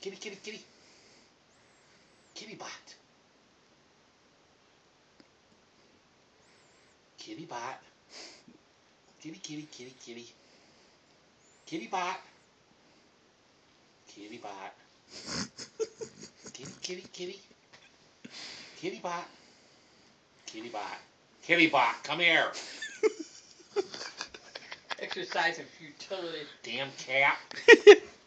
Kitty, kitty, kitty. Kitty bot. Kitty bot. Kitty, kitty, kitty, kitty. Kitty bot. Kitty bot. kitty, kitty, kitty. Kitty bot. Kitty bot. Kitty bot, come here. Exercise in futility. Damn cat.